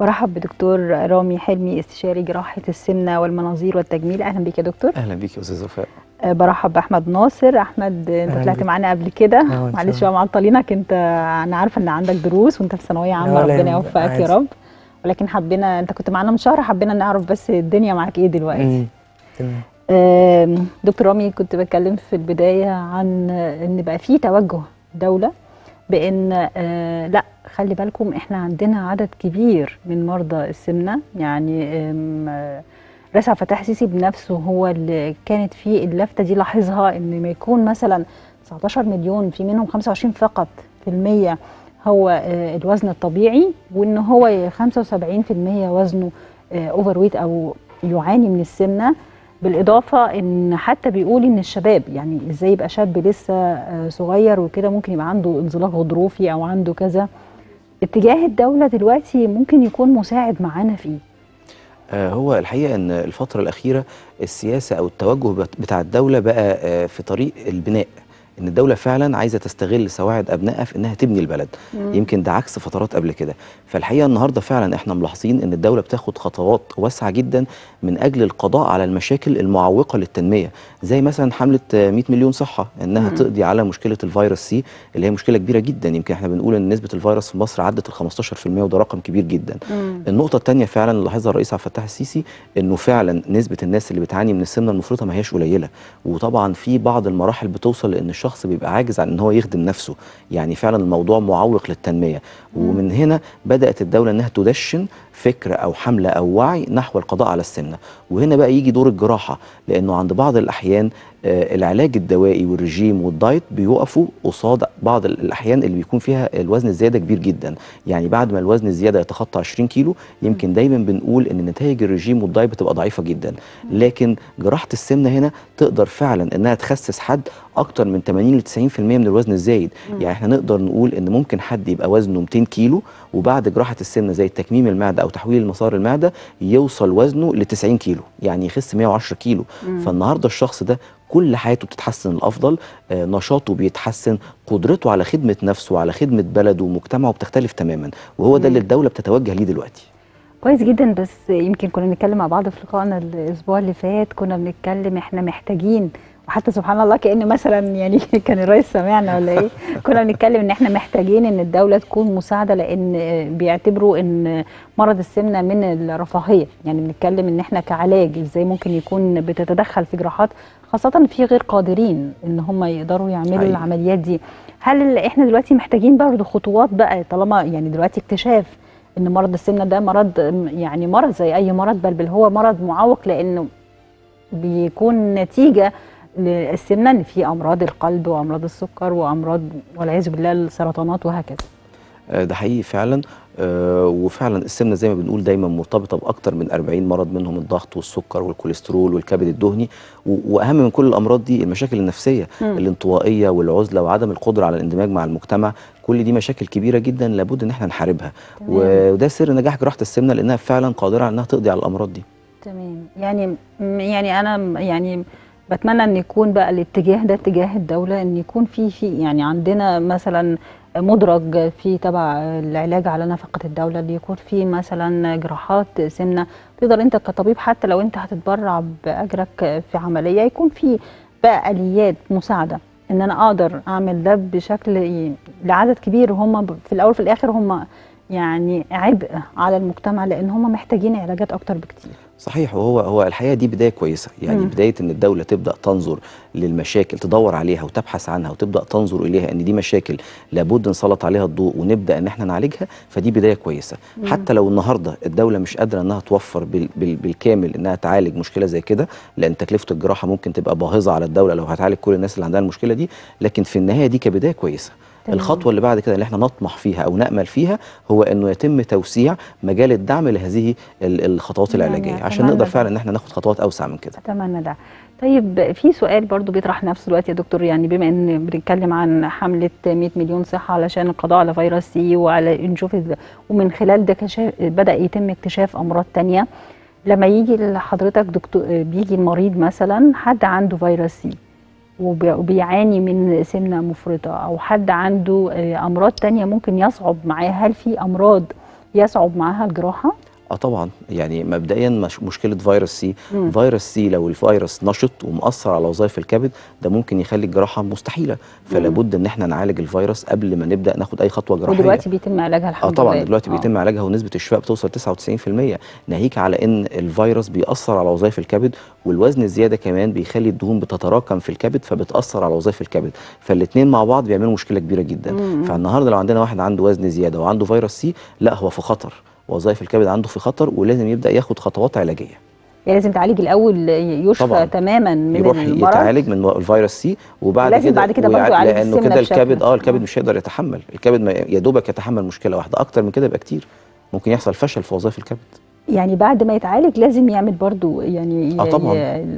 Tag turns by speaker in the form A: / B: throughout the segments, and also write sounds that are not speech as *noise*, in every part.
A: برحب بدكتور رامي حلمي استشاري جراحة السمنة والمناظير والتجميل. أهلا بك يا دكتور.
B: أهلا بيك يا أستاذ وفاء.
A: آه، برحب بأحمد ناصر. أحمد أنت
C: أهلا
A: طلعت. معانا قبل كده.
C: آه،
A: معلش بقى معطلينك أنت أنا عارفة إن عندك دروس وأنت في ثانوية عامة.
C: ولا
A: ربنا يوفقك يا. رب. ولكن حبينا أنت كنت معانا من شهر حبينا نعرف بس الدنيا معاك إيه دلوقتي.
C: تمام.
A: دكتور رامي كنت بتكلم في البداية عن إن بقى في توجه دولة بإن آه، لأ خلي بالكم إحنا عندنا عدد كبير من مرضى السمنة. يعني آه، عبد الفتاح السيسي بنفسه هو اللي كانت في اللفتة دي لاحظها إن ما يكون مثلا 19 مليون في منهم 25 فقط في المية هو آه، الوزن الطبيعي وإن هو 75% وزنه overweight أو يعاني من السمنة. بالإضافة إن حتى بيقول إن الشباب يعني إزاي يبقى شاب لسه آه، صغير وكده ممكن يبقى عنده انزلاق غضروفي أو عنده كذا. اتجاه الدولة دلوقتي ممكن يكون مساعد معانا فيه
B: آه، هو الحقيقة إن الفترة الأخيرة السياسة أو التوجه بت- بتاع الدولة بقى آه، في طريق البناء. إن الدولة فعلا عايزة تستغل سواعد أبنائها في إنها تبني البلد. يمكن ده عكس فترات قبل كده. فالحقيقة النهارده فعلا إحنا ملاحظين إن الدولة بتاخد خطوات واسعة جدا من أجل القضاء على المشاكل المعوقة للتنمية. زي مثلا حملة آه، 100 مليون صحة إنها
A: مم.
B: تقضي على مشكلة الفيروس سي اللي هي مشكلة كبيرة جدا. يمكن إحنا بنقول إن نسبة الفيروس في مصر عدت ال 15% وده رقم كبير جدا. النقطة الثانية فعلا اللي لاحظها الرئيس عبد الفتاح السيسي إنه فعلا نسبة الناس اللي بتعاني من السمنة المفرطة ما هياش قليلة. وطبعا في بعض المراحل بتوصل لإن الشخص بيبقى عاجز عن إن هو يخدم نفسه. يعني فعلا الموضوع معوق للتنمية. ومن هنا بدأت الدولة إنها تدشن فكرة أو حملة أو وعي نحو القضاء على السمنة. وهنا بقى يجي دور الجراحة لأنه عند بعض الأحيان آه، العلاج الدوائي والرجيم والدايت بيقفوا قصاد بعض الأحيان اللي بيكون فيها الوزن الزيادة كبير جدا. يعني بعد ما الوزن الزيادة يتخطى 20 كيلو يمكن دايما بنقول إن نتائج الرجيم والدايت بتبقى ضعيفة جدا. لكن جراحة السمنة هنا تقدر فعلا إنها تخسس حد أكتر من 80 ل 90% من الوزن الزايد. يعني إحنا نقدر نقول إن ممكن حد يبقى وزنه 200 كيلو وبعد جراحة السمنة زي تكميم المعدة أو تحويل مسار المعدة يوصل وزنه ل 90 كيلو يعني يخس 110 كيلو. فالنهاردة الشخص ده كل حياته بتتحسن الأفضل آه، نشاطه بيتحسن قدرته على خدمة نفسه وعلى خدمة بلده ومجتمعه بتختلف تماما وهو ده اللي الدولة بتتوجه ليه دلوقتي.
A: كويس جدا بس يمكن كنا بنتكلم مع بعض في لقائنا الأسبوع اللي فات كنا بنتكلم إحنا محتاجين وحتى سبحان الله كأن مثلا يعني *laughs* كان الرئيس سمعنا ولا إيه؟ كنا بنتكلم إن إحنا محتاجين إن الدولة تكون مساعدة لأن بيعتبروا إن مرض السمنة من الرفاهية. يعني بنتكلم إن إحنا كعلاج إزاي ممكن يكون بتتدخل في جراحات خاصة إن في غير قادرين إن هم يقدروا يعملوا
B: حقيقي.
A: العمليات دي. هل إحنا دلوقتي محتاجين برضه خطوات بقى؟ طالما يعني دلوقتي اكتشاف إن مرض السمنة ده مرض يعني مرض زي أي مرض بل بل هو مرض معوق لأنه بيكون نتيجة للسمنة إن في أمراض القلب وأمراض السكر وأمراض والعياذ بالله السرطانات وهكذا.
B: آه، ده حقيقي فعلا. آه، وفعلا السمنة زي ما بنقول دايما مرتبطة بأكتر من 40 مرض منهم الضغط والسكر والكوليسترول والكبد الدهني. وأهم من كل الأمراض دي المشاكل النفسية
A: مم.
B: الانطوائية والعزلة وعدم القدرة على الاندماج مع المجتمع. كل دي مشاكل كبيرة جدا لابد إن إحنا نحاربها.
A: تمام.
B: وده سر نجاح جراحة السمنة لأنها فعلا قادرة على إنها تقضي على الأمراض دي.
A: تمام. يعني يعني أنا يعني بتمنى إن يكون بقى الاتجاه ده اتجاه الدولة إن يكون في في يعني عندنا مثلا مدرج في تبع العلاج على نفقة الدولة اللي يكون في مثلا جراحات سمنة. تقدر أنت كطبيب حتى لو أنت هتتبرع بأجرك في عملية يكون في بقى آليات مساعدة إن أنا أقدر أعمل ده بشكل لعدد كبير. هم في الأول وفي الآخر هم يعني عبء على المجتمع لأن هم محتاجين علاجات أكتر بكتير
B: صحيح وهو هو الحقيقة دي بداية كويسة يعني
A: مم.
B: بداية إن الدولة تبدأ تنظر للمشاكل تدور عليها وتبحث عنها وتبدأ تنظر إليها إن دي مشاكل لابد نسلط عليها الضوء ونبدأ إن إحنا نعالجها فدي بداية كويسة
A: مم.
B: حتى لو النهارده الدولة مش قادرة إنها توفر بال بال بالكامل إنها تعالج مشكلة زي كده لأن تكلفة الجراحة ممكن تبقى باهظة على الدولة لو هتعالج كل الناس اللي عندها المشكلة دي لكن في النهاية دي كبداية
A: كويسة.
B: الخطوة اللي بعد كده اللي إحنا نطمح فيها أو نأمل فيها هو إنه يتم توسيع مجال الدعم لهذه ال- الخطوات
A: يعني
B: العلاجية عشان
A: أتمنى
B: نقدر
A: ده.
B: فعلا إن إحنا ناخد خطوات أوسع من كده
A: أتمنى ده طيب في سؤال برضو بيطرح نفسه دلوقتي يا دكتور يعني بما إن بنتكلم عن حملة 100 مليون صحة علشان القضاء على فيروس سي وعلى نشوف ومن خلال ده كشاف بدأ يتم اكتشاف أمراض تانية لما يجي لحضرتك دكتور بيجي المريض مثلا حد عنده فيروس سي وبيعاني من سمنة مفرطة أو حد عنده آه، أمراض تانية ممكن يصعب معاه هل في أمراض يصعب معاها الجراحة؟
B: آه طبعا. يعني مبدئيا مش مشكلة فيروس سي.
A: مم.
B: فيروس سي لو الفيروس نشط ومأثر على وظائف الكبد ده ممكن يخلي الجراحة مستحيلة. فلا بد إن إحنا نعالج الفيروس قبل ما نبدأ ناخد أي خطوة جراحية.
A: ودلوقتي بيتم علاجها
B: آه
A: الحمد
B: طبعا.
A: لله.
B: دلوقتي
A: آه.
B: بيتم علاجها ونسبة الشفاء بتوصل 99% ناهيك على إن الفيروس بيأثر على وظائف الكبد والوزن الزيادة كمان بيخلي الدهون بتتراكم في الكبد فبتأثر على وظائف الكبد. فالاثنين مع بعض بيعملوا مشكلة كبيرة جدا.
A: مم.
B: فالنهاردة لو عندنا واحد عنده وزن زيادة وعنده فيروس سي لا هو في خطر. وظائف الكبد عنده في خطر ولازم يبدأ ياخد خطوات علاجية.
A: يعني لازم تعالج الأول يشفى
B: طبعاً.
A: تماما من
B: يروح
A: المرض.
B: يتعالج من الفيروس سي وبعد
A: ولازم
B: كده
A: بعد كده برضه يعالج لأنه
B: كده الكبد آه الكبد. مش هيقدر يتحمل. الكبد يا دوبك يتحمل مشكلة واحدة. أكتر من كده يبقى كتير. ممكن يحصل فشل في وظائف الكبد.
A: يعني بعد ما يتعالج لازم يعمل برضو يعني
B: آه
A: ي-
B: طبعاً.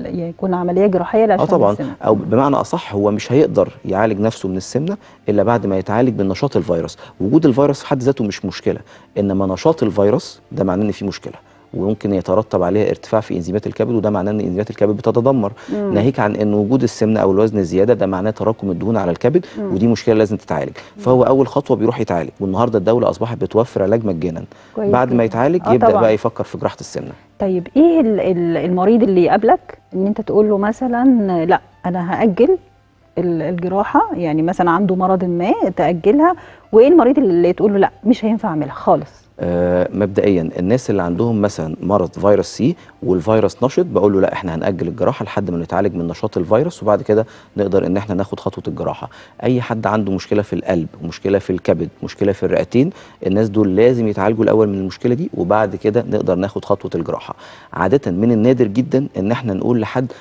A: يكون عملية جراحية
B: آه
A: عشان
B: طبعا
A: السمنة.
B: أو بمعنى أصح هو مش هيقدر يعالج نفسه من السمنة إلا بعد ما يتعالج من نشاط الفيروس وجود الفيروس في حد ذاته مش مشكلة إنما نشاط الفيروس ده معناه إن في مشكلة وممكن يترتب عليها ارتفاع في إنزيمات الكبد وده معناه إن إنزيمات الكبد بتتدمر.
A: مم.
B: ناهيك عن إن وجود السمنة أو الوزن الزياده ده معناه تراكم الدهون على الكبد
A: مم.
B: ودي مشكلة لازم تتعالج. فهو أول خطوة بيروح يتعالج. والنهاردة الدولة أصبحت بتوفر علاج مجانا. بعد ما. يتعالج
A: آه
B: يبدأ
A: طبعاً.
B: بقى يفكر في جراحة السمنة.
A: طيب إيه ال- ال- المريض اللي يقابلك؟ إن أنت تقول له مثلا لا أنا هأجل ال- الجراحة. يعني مثلا عنده مرض ما تأجلها وإيه المريض اللي تقول له لا مش هينفع أعملها خالص.
B: مبدئيا الناس اللي عندهم مثلا مرض فيروس سي والفيروس نشط بقول له لا إحنا هنأجل الجراحة لحد ما نتعالج من نشاط الفيروس وبعد كده نقدر إن إحنا ناخد خطوة الجراحة. أي حد عنده مشكلة في القلب ومشكله في الكبد مشكلة في الرئتين الناس دول لازم يتعالجوا الأول من المشكلة دي وبعد كده نقدر ناخد خطوة الجراحة. عادة من النادر جدا إن إحنا نقول لحد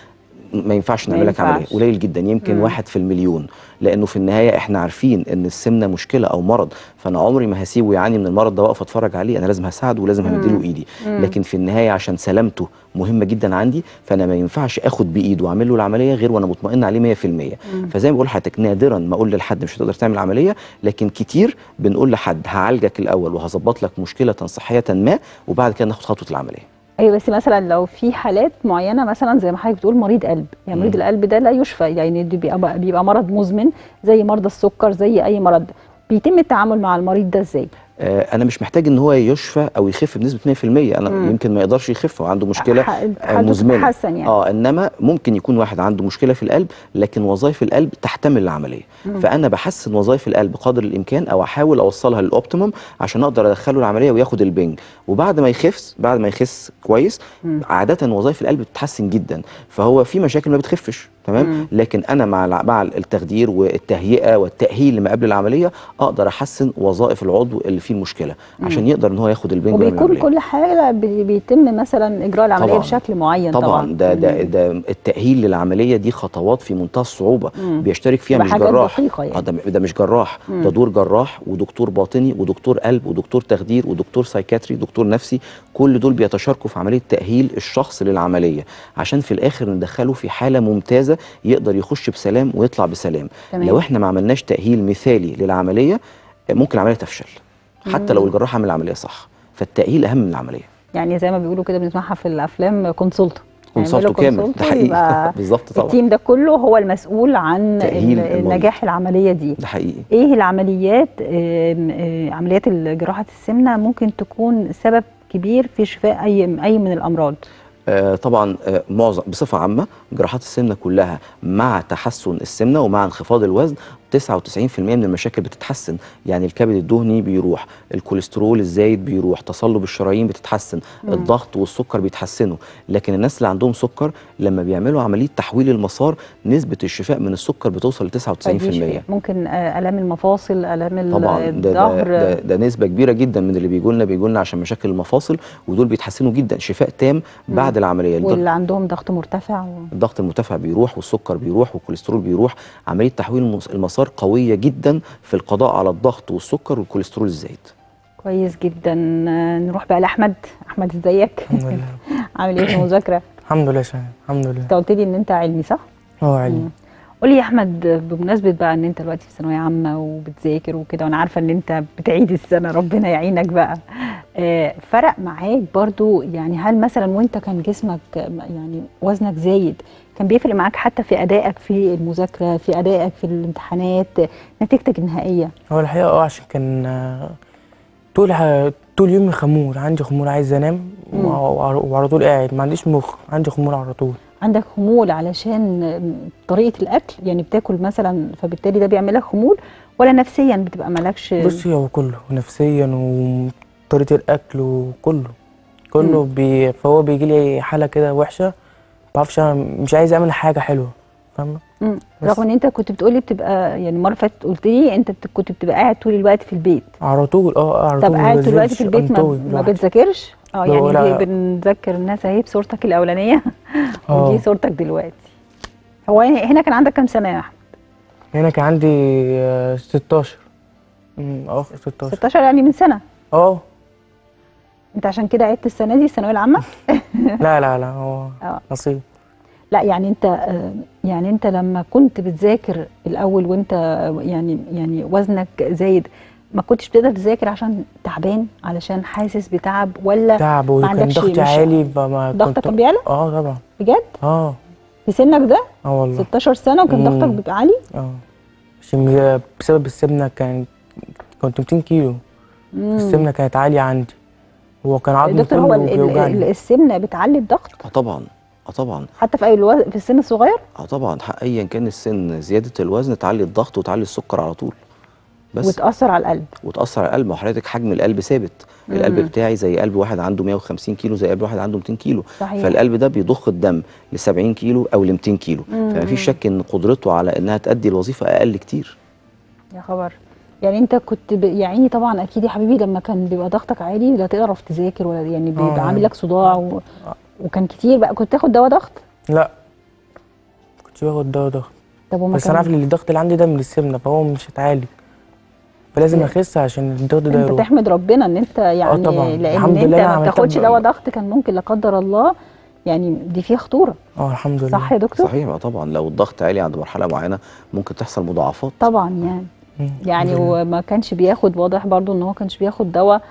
B: ما ينفعش نعمل لك عمليه. قليل جدا يمكن
A: مم.
B: واحد في المليون لأنه في النهاية إحنا عارفين إن السمنة مشكلة أو مرض فأنا عمري ما هسيبه يعاني من المرض ده وأقف أتفرج عليه أنا لازم هساعده ولازم همديله. إيدي
A: مم.
B: لكن في النهاية عشان سلامته مهمة جدا عندي فأنا ما ينفعش آخد بايده وأعمل له العملية غير وأنا مطمئن عليه 100%
A: مم.
B: فزي ما بقول لحضرتك نادرا ما أقول لحد مش هتقدر تعمل عملية لكن كتير بنقول لحد هعالجك الأول وهظبط لك مشكلة صحية ما وبعد كده ناخد خطوة العملية
A: أيوه بس مثلا لو في حالات معينة مثلا زي ما حضرتك بتقول مريض قلب. يعني مريض. القلب ده لا يشفى. يعني بيبقى بيبقى مرض مزمن زي مرضى السكر زي أي مرض. بيتم التعامل مع المريض ده
B: إزاي؟ أنا مش محتاج إن هو يشفى أو يخف بنسبة 100% أنا
A: مم.
B: يمكن ما يقدرش يخف وعنده
A: مشكلة
B: آه،
A: مزمنة. يعني.
B: آه إنما ممكن يكون واحد عنده مشكلة في القلب لكن وظائف القلب تحتمل العملية.
A: مم.
B: فأنا بحسن وظائف القلب قدر الإمكان أو أحاول أوصلها للاوبتيمم عشان أقدر أدخله العملية وياخد البنج. وبعد ما يخف بعد ما يخس كويس
A: مم.
B: عادة وظائف القلب بتتحسن جدا. فهو في مشاكل ما بتخفش. تمام
A: مم.
B: لكن أنا مع مع التخدير والتهيئة والتأهيل لما قبل العملية أقدر أحسن وظائف العضو اللي فيه المشكلة عشان يقدر إن هو ياخد البنج
A: وبيكون. كل حاجة بي- بيتم مثلا إجراء العملية
B: طبعاً.
A: بشكل معين طبعا,
B: طبعا ده ده. ده التأهيل للعملية دي خطوات في منتهى الصعوبة
A: مم.
B: بيشترك فيها مش جراح
A: يعني.
B: ده ده مش جراح
A: مم.
B: ده دور جراح ودكتور باطني ودكتور قلب ودكتور تخدير ودكتور psychiatry دكتور نفسي كل دول بيتشاركوا في عملية تأهيل الشخص للعملية عشان في الآخر ندخله في حالة ممتازة يقدر يخش بسلام ويطلع بسلام.
A: تمام.
B: لو إحنا ما عملناش تأهيل مثالي للعملية ممكن العملية تفشل. حتى لو الجراح عمل العملية صح. فالتأهيل أهم من العملية.
A: يعني زي ما بيقولوا كده بنسمعها في الأفلام كونسلت
B: كونسلتو كامل. ده حقيقي. *laughs* بالظبط طبعا.
A: ال team ده كله هو المسؤول عن. نجاح العملية دي.
B: ده حقيقي.
A: إيه العمليات عمليات جراحه السمنة ممكن تكون سبب كبير في شفاء أي أي من
B: الأمراض؟ طبعا آه معظم بصفة عامة جراحات السمنة كلها مع تحسن السمنة ومع انخفاض الوزن 99% من المشاكل بتتحسن. يعني الكبد الدهني بيروح الكوليسترول الزايد بيروح تصلب الشرايين بتتحسن
A: مم.
B: الضغط والسكر بيتحسنوا. لكن الناس اللي عندهم سكر لما بيعملوا عملية تحويل المسار نسبة الشفاء من السكر بتوصل ل 99%
A: فدي شفاء. ممكن آه، ألام المفاصل ألام
B: طبعا. ده, ده,
A: الظهر.
B: ده, ده نسبة كبيرة جدا من اللي بيجوا لنا بيجوا لنا عشان مشاكل المفاصل ودول بيتحسنوا جدا. شفاء تام بعد العملية. الضغط-
A: واللي عندهم ضغط مرتفع و...
B: الضغط المرتفع بيروح والسكر بيروح والكوليسترول بيروح. عملية تحويل المس- المسار قوية جدا في القضاء على الضغط والسكر والكوليسترول الزايد.
A: كويس جدا. نروح بقى لأحمد. أحمد إزيك؟
C: الحمد لله. *laughs*
A: عامل إيه في المذاكرة؟
C: الحمد لله شايف الحمد لله.
A: أنت قلت لي إن أنت علمي صح؟
C: هو علم
A: قول لي يا أحمد بمناسبة بقى إن أنت دلوقتي في ثانوية عامة وبتذاكر وكده وأنا عارفة إن أنت بتعيد السنة ربنا يعينك بقى. آه، فرق معاك برضو يعني هل مثلا وأنت كان جسمك يعني وزنك زايد كان بيفرق معاك حتى في أدائك في المذاكرة في أدائك في الامتحانات نتيجتك النهائية؟
C: هو الحقيقة آه عشان كان آه، طول طول يومي خمول عندي خمول عايز أنام وعلى طول قاعد ما عنديش مخ عندي خمول على طول.
A: عندك خمول علشان طريقة الأكل؟ يعني بتاكل مثلا فبالتالي ده بيعمل لك خمول ولا نفسيا بتبقى مالكش؟
C: بصي هو كله نفسيا وطريقة الأكل وكله. كله بي فهو بيجي لي حالة كده وحشة بعرفش أنا مش عايز أعمل حاجة حلوة فاهمة؟
A: مم.
C: بس.
A: رغم إن أنت كنت بتقولي بتبقى يعني اللي فاتت قلت لي أنت كنت بتبقى قاعد طول الوقت في البيت
C: على طول آه على
A: طب
C: طول ما
A: قاعد طول الوقت في البيت ما, ما. بتذاكرش
C: آه
A: يعني بنذكر الناس أهي بصورتك الأولانية *laughs*
C: آه.
A: ودي صورتك دلوقتي هو هنا كان عندك كام سنة يا أحمد
C: هنا كان عندي آه، 16 أمم، آه 16
A: 16 يعني من سنة
C: آه
A: انت عشان كده عدت السنة دي الثانوية العامة؟
C: لا لا لا هو *laughs*
A: آه.
C: نصيب.
A: لا يعني انت يعني انت لما كنت بتذاكر الأول وانت يعني يعني وزنك زايد ما كنتش بتقدر تذاكر عشان تعبان علشان حاسس بتعب ولا
C: تعب وكان ضغطي عالي فما
A: ضغطك كان بيعلى؟
C: آه طبعا.
A: بجد؟
C: آه.
A: في سنك ده؟
C: آه والله.
A: 16 سنة وكان. ضغطك بيبقى عالي؟
C: آه. عشان بسبب السمنة كان كنت 200 كيلو.
A: مم.
C: السمنة كانت عالية عندي. هو كان عظمي
A: دكتور هو السمنة بتعلي الضغط؟
B: آه طبعا. آه طبعا.
A: حتى في أي الوز... في السن الصغير؟
B: آه طبعا. ح- ايا كان السن زيادة الوزن تعلي الضغط وتعلي السكر على طول. بس
A: وتأثر على القلب.
B: وتأثر على القلب. ما هو حضرتك حجم القلب ثابت. القلب. بتاعي زي قلب واحد عنده 150 كيلو زي قلب واحد عنده 200 كيلو.
A: صحيح.
B: فالقلب ده بيضخ الدم ل 70 كيلو أو ل 200 كيلو.
A: مم.
B: فما فيش شك إن قدرته على إنها تؤدي الوظيفة أقل كتير.
A: يا خبر. يعني انت كنت ب... يعني طبعا أكيد يا حبيبي لما كان بيبقى ضغطك عالي لا تعرف تذاكر ولا يعني بيبقى
C: آه.
A: عامل لك صداع و... وكان كتير بقى. كنت تاخد دواء ضغط؟
C: لا. كنتش باخد دواء ضغط.
A: طب وما
C: بس أنا عارف إن الضغط اللي عندي ده من السمنة فهو مش هيتعالج. فلازم
A: إيه.
C: أخس عشان الضغط ده
A: أنت
C: يروح.
A: تحمد ربنا إن أنت يعني
C: طبعاً.
A: لأن
C: الحمد أنت
A: ما بتاخدش دواء ضغط كان ممكن لا قدر الله. يعني دي فيها خطورة.
C: آه الحمد لله.
A: صح يا دكتور؟
B: صحيح آه طبعا. لو الضغط عالي عند مرحلة معينة ممكن تحصل مضاعفات.
A: طبعا يعني. يعني. وما كانش بياخد واضح برضو إن هو كانش بياخد دواء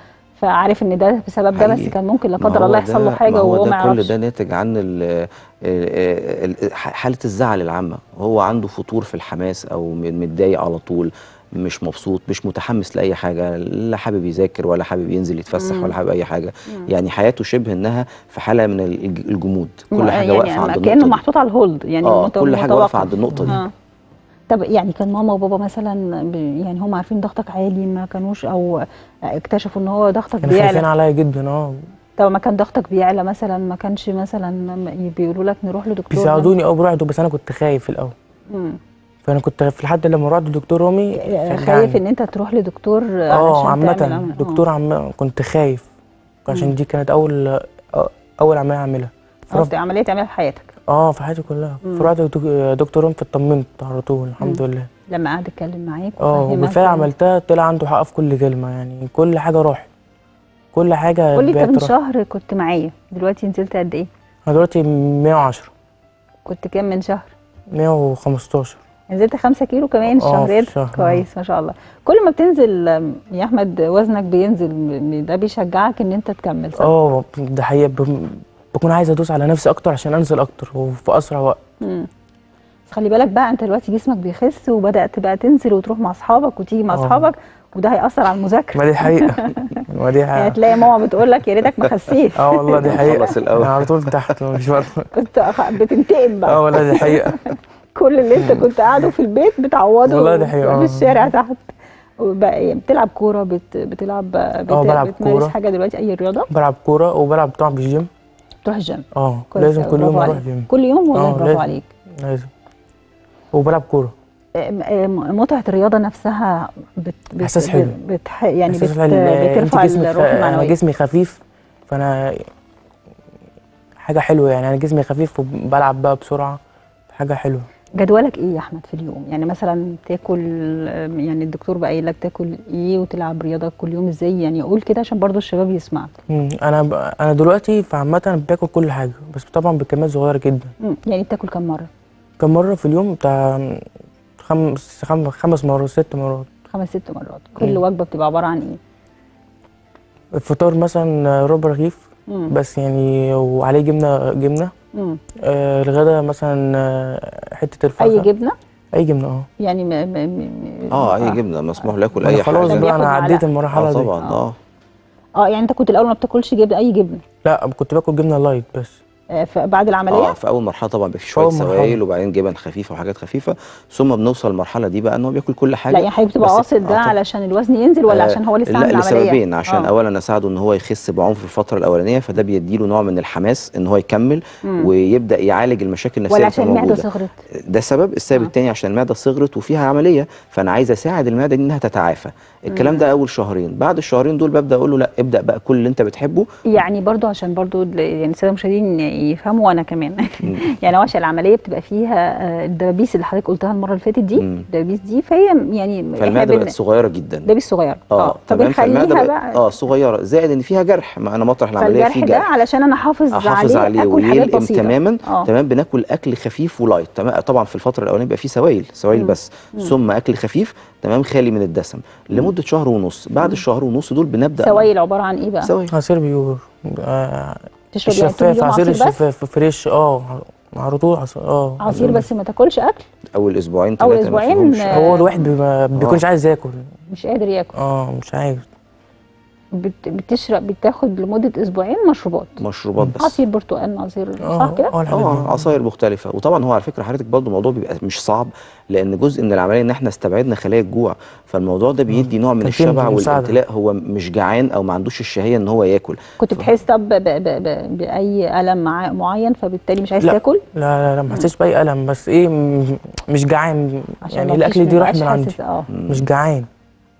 A: فعارف إن ده بسبب ده بس. كان ممكن لا قدر الله يحصل له
B: حاجة
A: وهو ما
B: كل
A: يعرفش
B: ده ناتج عن ال- ال- ال- حالة الزعل العامة هو عنده فتور في الحماس أو متضايق على طول مش مبسوط مش متحمس لأي حاجة لا حابب يذاكر ولا حابب ينزل يتفسح
A: مم.
B: ولا حابب أي حاجة
A: مم.
B: يعني حياته شبه إنها في حالة من الج- الجمود كل حاجة
A: يعني
B: واقفة عند
A: كانه
B: النقطة دي
A: محطوط على الهولد يعني مت-
B: كل حاجة
A: واقفة.
B: عند النقطة دي
A: آه طب يعني كان ماما وبابا مثلا يعني هم عارفين ضغطك عالي ما كانوش أو اكتشفوا إن هو ضغطك
C: كانوا خايفين
A: بيعلى.
C: عليا جدا آه.
A: طب ما كان ضغطك بيعلى مثلا ما كانش مثلا بيقولوا لك نروح لدكتور
C: بيساعدوني آه بروح بس أنا كنت خايف في الأول.
A: مم.
C: فأنا كنت في لحد لما رحت لدكتور رامي
A: خايف
C: شجعني.
A: إن أنت تروح لدكتور آه
C: عامة
A: عمل-
C: دكتور عم كنت خايف. عشان دي كانت أول آه، أول عملية أعملها.
A: آه، عملية تعملها في حياتك.
C: آه في حياتي كلها.
A: مم.
C: فرحت دكتور رامي فاطمنت على طول الحمد لله.
A: لما قعد اتكلم معاك آه
C: وبالفعل عملتها طلع عنده حق في كل كلمة يعني كل حاجة راحت. كل حاجة
A: قول لي انت من
C: بقت راحت.
A: شهر كنت معايا؟ دلوقتي نزلت قد إيه؟
C: أنا دلوقتي 110
A: كنت كام من شهر؟
C: 115
A: نزلت خمسة كيلو كمان؟
C: آه،
A: الشهرين
C: في شهر،
A: كويس ما شاء الله. كل ما بتنزل يا أحمد وزنك بينزل ده بيشجعك إن أنت تكمل صح؟
C: آه ده حقيقة بم- بكون عايز أدوس على نفسي أكتر عشان أنزل أكتر وفي أسرع وقت.
A: مم. بس خلي بالك بقى أنت دلوقتي جسمك بيخس وبدأت بقى تنزل وتروح مع أصحابك وتيجي مع
C: آه.
A: أصحابك وده هيأثر على المذاكرة.
C: ما دي حقيقة. *laughs* ما دي
A: يعني
C: حقيقة.
A: تلاقي ماما بتقول لك يا ريتك ما خسيت.
C: آه والله دي حقيقة.
B: نخلص الأول.
C: أنا على طول تحت مش
A: كنت أخ- بتنتقم بقى.
C: آه والله دي حقيقة. *laughs*
A: كل اللي أنت كنت قاعدة في البيت بتعوضه
C: والله دي حقيقة.
A: في الشارع تحت. وبقى إيه، بتلعب كورة بت... بتلعب بت...
C: آه، بلعب
A: بتمارس
C: كورة.
A: حاجة دلوقتي أي رياضة؟
C: بلعب كورة وبلعب طبعا في الجيم.
A: تروح الجيم آه
C: لازم كل يوم
A: أروح.
C: جيم.
A: كل يوم والله
C: آه،
A: برافو. عليك؟
C: لازم. وبلعب كورة.
A: أم- أم- متعة الرياضة نفسها بت... بت...
C: إحساس حلو.
A: بت... بت... يعني بت... بترفع
C: جسمك
A: الروح
C: خ- أنا
A: المعنويه
C: جسمي خفيف فأنا حاجة حلوة يعني. أنا جسمي خفيف وبلعب بقى بسرعة حاجة حلوة.
A: جدولك إيه يا أحمد في اليوم يعني مثلا تاكل يعني الدكتور بقى قايل لك تاكل إيه وتلعب رياضة كل يوم إزاي يعني قول كده عشان برضو الشباب يسمعك.
C: أنا ب... أنا دلوقتي فعامة باكل كل حاجة بس طبعا بكميات صغيرة جدا
A: مم. يعني بتاكل كم مرة
C: كم مرة في اليوم بتاع خمس خم... خمس مرات ست مرات
A: خمس ست مرات كل
C: مم.
A: وجبة بتبقى عبارة عن إيه
C: الفطار مثلا ربع رغيف. بس يعني وعليه جبنة
A: مم.
C: آه الغدا مثلا آه، حتة الفرخة
A: أي جبنة؟
C: أي جبنة آه.
A: يعني م... م... م...
B: آه أي جبنة مسموح له ياكل اي
C: خلاص بقى أنا
A: بياخد
C: عديت
A: معلقة.
C: المرحلة
B: آه
C: دي.
B: طبعا آه.
A: آه يعني أنت كنت الأول ما بتاكلش جبن أي جبن
C: لا كنت باكل جبنة لايت بس.
A: آه، بعد العملية
B: آه في أول مرحلة طبعا بيبقى في
C: شوية.
B: سوائل وبعدين جبن خفيفة وحاجات خفيفة ثم بنوصل للمرحله دي بقى إن هو بياكل كل حاجة
A: لا يعني حضرتك بتبقى قاصد
B: آه
A: ده
B: طبعاً.
A: علشان الوزن ينزل ولا
B: آه،
A: عشان هو لسه عامل
B: لا
A: العملية
B: لسببين عشان
A: آه.
B: اولا أساعده إن هو يخس بعنف في الفترة الأولانية فده بيديله نوع من الحماس إن هو يكمل ويبدأ يعالج المشاكل النفسية
A: ولا عشان
B: المعدة.
A: صغرت
B: ده سبب السبب
A: آه.
B: الثاني عشان المعدة صغرت وفيها عملية فأنا عايز أساعد المعدة دي إنها تتعافى الكلام ده أول شهرين بعد الشهرين دول ببدأ أقول له لا ابدأ بقى كل اللي أنت بتحبه
A: يعني برضو عشان برضو يعني السادة المشاهدين يفهموا وأنا كمان. *laughs* يعني هو عشان العملية بتبقى فيها آه، الدبابيس اللي حضرتك قلتها المرة اللي فاتت دي. الدبابيس دي فهي يعني فالمعدة
B: بقت صغيرة جدا.
A: دبابيس صغيرة.
B: آه تمام.
A: فبنخليها بقى.
B: آه صغيرة زائد إن فيها جرح. ما أنا مطرح
A: العملية
B: فيه
A: ده
B: جرح.
A: علشان أنا أحافظ,
B: أحافظ عليه
A: اكل حاجات
B: ويلئم
A: بسيطة.
B: تماما.
A: آه.
B: تمام. بناكل أكل خفيف ولايت. تمام. طبعا في الفترة الأولانية بيبقى فيه سوائل سوائل بس. ثم أكل خفيف تمام خالي من الدسم. لمدة شهر ونص. بعد الشهر ونص دول بنبدأ
A: سوائل عبارة عن إيه بقى؟
B: سوائل.
C: عصير بيور. آه
A: تشرب يعني
C: الشفاف
A: اليوم
C: عصير الشفاف فريش آه على طول عصير آه.
A: عصير بس ما تاكلش
B: أكل؟
A: أول
B: أسبوعين أول
A: ثلاثة
B: فيهمش-
A: آه،
C: هو الواحد ما بيكونش عايز ياكل.
A: مش قادر ياكل.
C: آه مش عايز.
A: بتشرب بتاخد لمدة أسبوعين مشروبات.
B: مشروبات بس.
A: عصير برتقال عصير صح كده؟
C: أه الحاجات أه
B: عصاير مختلفة. وطبعا هو على فكرة حضرتك برضو الموضوع بيبقى مش صعب لأن جزء من العملية إن إحنا استبعدنا خلايا الجوع. فالموضوع ده بيدي نوع من الشبع. والامتلاء هو مش جعان أو ما عندوش الشهية إن هو ياكل.
A: كنت بتحس طب ب... ب... ب... ب... بأي ألم مع... معين فبالتالي مش عايز
C: لا.
A: تاكل؟
C: لا لا لا ما حسيتش بأي ألم. بس إيه مش جعان.
A: عشان
C: يعني
A: الأكل
C: دي راح من عندي. مش جعان.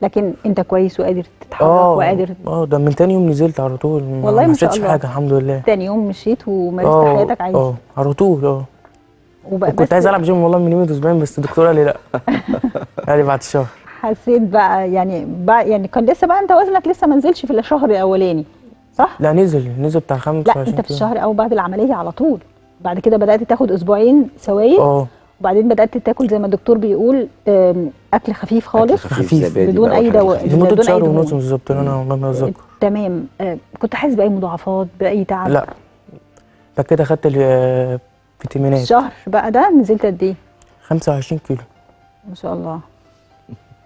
A: لكن انت كويس وقادر تتحرك
C: آه
A: وقادر
C: آه ده من تاني يوم نزلت على طول.
A: والله
C: ما
A: الله.
C: حاجة الحمد لله.
A: تاني يوم مشيت ومارست
C: آه
A: حياتك عادي.
C: آه على طول آه.
A: وبقى
C: كنت
A: بس
C: عايز ألعب جيم والله من يومين أسبوعين بس الدكتور قال لي لأ. *laughs* قال لي بعد شهر.
A: حسيت بقى يعني بقى يعني كان لسه بقى أنت وزنك لسه ما نزلش في الشهر الأولاني صح؟
C: لا نزل نزل بتاع 25
A: لا أنت في. الشهر أو بعد العملية على طول. بعد كده بدأت تاخد أسبوعين سوائل.
C: آه.
A: وبعدين بدأت تاكل زي ما الدكتور بيقول أكل خفيف
B: أكل
A: خالص
C: خفيف.
B: زبادي
A: بدون
B: وحاجات
A: دواء.
C: لمدة
A: أي
C: شهر. ونص بالظبط أنا ما أتذكر.
A: تمام. آه، كنت حاسس بأي مضاعفات بأي تعب.
C: لا. بعد كده خدت الفيتامينات
A: الشهر بقى ده نزلت قد إيه؟
C: 25 كيلو.
A: ما شاء الله.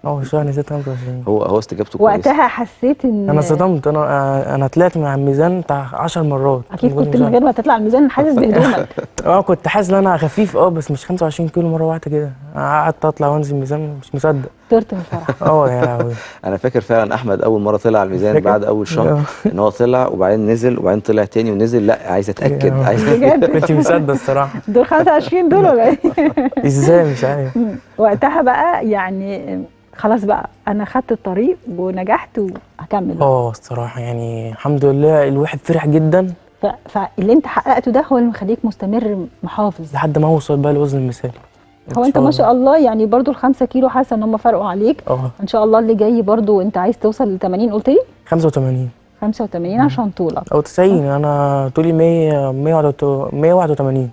C: آه الشهر نزلت 25
B: هو هو استجابته كويسة.
A: وقتها حسيت إن
C: أنا صدمت. أنا أنا طلعت من على الميزان بتاع 10 مرات. أكيد
A: كنت من غير ما تطلع الميزان حاسس *laughs* بهدومك.
C: آه كنت حاسس إن أنا خفيف آه بس مش 25 كيلو مرة واحدة كده. قعدت أطلع وأنزل ميزان مش مصدق.
A: طرت من الفرح. *laughs*
C: آه يا لهوي.
B: أنا فاكر فعلا أحمد أول مرة طلع على الميزان؟ بعد أول شهر
C: آه.
B: إن هو طلع وبعدين نزل وبعدين طلع تاني ونزل. لا عايز أتأكد
C: آه.
B: عايز
A: بجد
C: كنت مصدق الصراحة.
A: دول 25 دول ولا إيه؟ *laughs*
C: إزاي؟ مش عارف.
A: وقتها بقى يعني خلاص بقى أنا خدت الطريق ونجحت وهكمل.
C: آه الصراحة يعني الحمد لله الواحد فرح جدا.
A: ف... فاللي أنت حققته ده هو اللي مخليك مستمر محافظ.
C: لحد ما اوصل بقى الوزن المثالي
A: هو أنت ما شاء الله. يعني برضو الخمسة كيلو حاسه ان هم فرقوا عليك.
C: آه.
A: إن شاء الله اللي جاي برضو أنت عايز توصل ل 80 قلت لي؟
C: 85
A: 85 عشان طولك.
C: أو 90 أنا طولي 100 181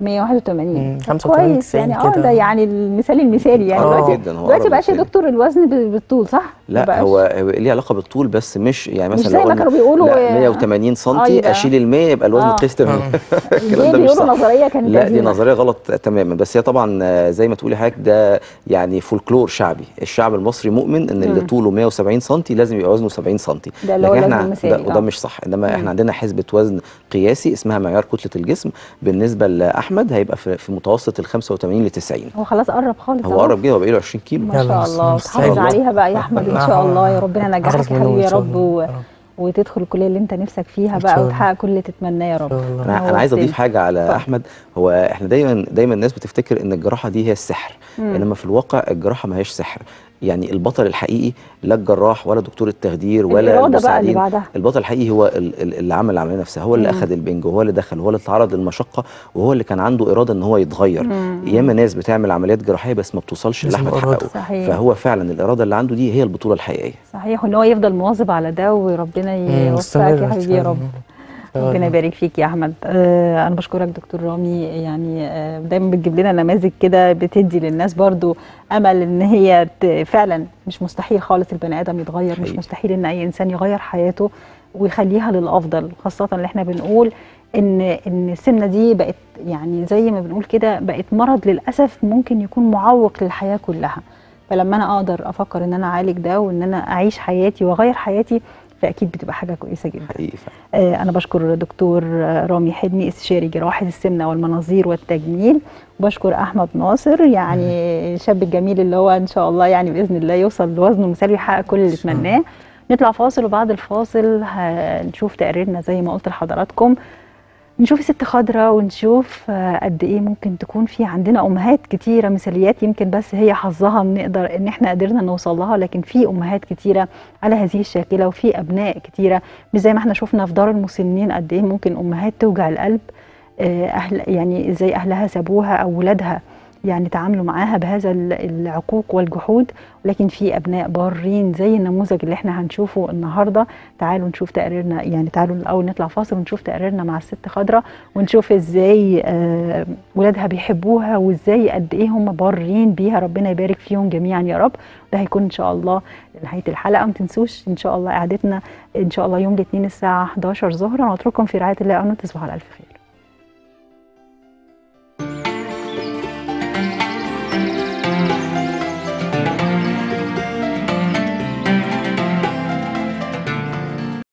A: 181
C: مم،
A: طب
C: 85
A: كويس
C: 90
A: يعني
C: آه.
A: ده يعني المثال المثالي يعني
C: آه.
A: دلوقتي دلوقتي بقاش يا. دكتور الوزن بال- بالطول صح؟
B: لا. هو ليه علاقة بالطول بس مش يعني
A: مش
B: مثلا
A: زي
B: لو
A: ما كانوا بيقولوا
B: لا
A: آه،
B: 180
A: آه،
B: سم
A: يبقى-
B: أشيل ال 100 يبقى الوزن
A: آه.
B: قيس تمام
A: دي
B: الكلام ده مش صح
A: نظرية كانت
B: لا دي. نظرية غلط تماما بس هي طبعا آه، زي ما تقولي حضرتك ده يعني فولكلور شعبي الشعب المصري مؤمن إن اللي. طوله 170 سم لازم يبقى وزنه 70 سم
A: ده اللي هو إحنا
B: ده وده
A: آه.
B: مش صح
A: إنما.
B: إحنا عندنا حسبة وزن قياسي اسمها معيار كتلة الجسم بالنسبة لأحمد هيبقى في متوسط ال 85 ل 90
A: هو خلاص قرب خالص
B: هو. قرب جدا هو بقى له 20 كيلو
A: ما شاء الله وتحافظ
B: الله.
A: عليها بقى يا أحمد إن شاء الله يا ربنا ينجحك
C: أخلص
A: يا حبيبي يا رب. و... وتدخل الكلية اللي أنت نفسك فيها بقى. وتحقق كل اللي تتمناه يا رب. أنا
B: أنا عايز
A: أضيف.
B: حاجة على
A: اتفضل.
B: أحمد هو إحنا دايما دايما الناس بتفتكر إن الجراحة دي هي السحر
A: مم.
B: إنما في الواقع الجراحة ما هيش سحر يعني البطل الحقيقي لا الجراح ولا دكتور التخدير ولا
A: الإرادة بقى اللي
B: المساعدين
A: بعدها.
B: البطل الحقيقي هو ال- ال- اللي عمل العملية نفسها هو اللي. أخذ البنج وهو اللي دخل وهو اللي اتعرض للمشقة وهو اللي كان عنده إرادة إن هو يتغير. ياما ناس بتعمل عمليات جراحية بس ما بتوصلش
C: إرادة.
B: حققه
A: صحيح.
B: فهو فعلا الإرادة اللي عنده دي هي البطولة الحقيقية
A: صحيح وإن هو يفضل مواظب على ده وربنا يوفقك يا حبيبي يا رب ربنا
C: الله.
A: يبارك فيك يا أحمد آه أنا بشكرك دكتور رامي يعني آه دايما بتجيب لنا نماذج كده بتدي للناس برضو أمل إن هي فعلا مش مستحيل خالص البني آدم يتغير مش. مستحيل إن أي إنسان يغير حياته ويخليها للأفضل خاصة اللي إحنا بنقول إن إن السمنه دي بقت يعني زي ما بنقول كده بقت مرض للأسف ممكن يكون معوق للحياة كلها فلما أنا أقدر أفكر إن أنا أعالج ده وإن أنا أعيش حياتي وأغير حياتي فاكيد بتبقى حاجة كويسة جدا.
B: حقيقي.
A: آه، أنا بشكر دكتور رامي حلمي استشاري جراحة السمنة والمناظير والتجميل. وبشكر أحمد ناصر يعني الشاب الجميل اللي هو إن شاء الله يعني بإذن الله يوصل لوزنه المثالي ويحقق كل اللي. يتمناه نطلع فاصل وبعد الفاصل هنشوف تقريرنا زي ما قلت لحضراتكم. نشوف ست خضرة ونشوف آه، قد إيه ممكن تكون في عندنا أمهات كتيرة مثاليات يمكن بس هي حظها نقدر إن إحنا قدرنا نوصل لها لكن في أمهات كتيرة على هذه الشاكلة وفي أبناء كتيرة. زي ما إحنا شفنا في دار المسنين قد إيه ممكن أمهات توجع القلب آه، أهل يعني إزاي أهلها سابوها أو ولادها. يعني تعاملوا معاها بهذا ال- العقوق والجحود ولكن في أبناء بارين زي النموذج اللي إحنا هنشوفه النهارده. تعالوا نشوف تقريرنا يعني تعالوا الأول نطلع فاصل ونشوف تقريرنا مع الست خضرة ونشوف إزاي آه، ولادها بيحبوها وإزاي قد إيه هم بارين بيها. ربنا يبارك فيهم جميعا يا رب. ده هيكون إن شاء الله نهاية الحلقة. ما تنسوش إن شاء الله قعدتنا إن شاء الله يوم الاثنين الساعة 11 ظهرا. وأترككم في رعاية الله وتصبحوا على ألف خير.